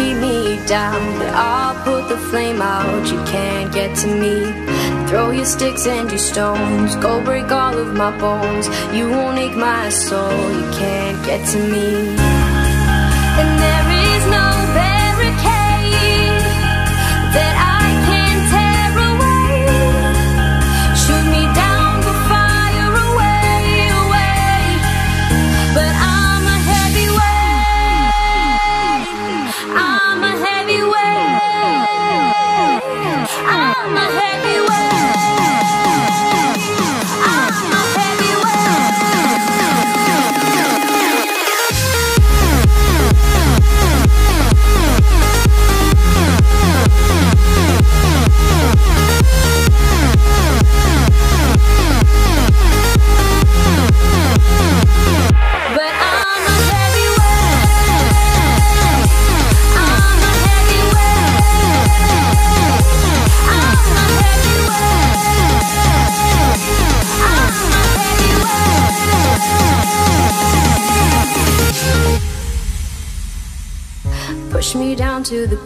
keep me down. But I'll put the flame out, you can't get to me. Throw your sticks and your stones, go break all of my bones. You won't ache my soul, you can't get to me. And there is no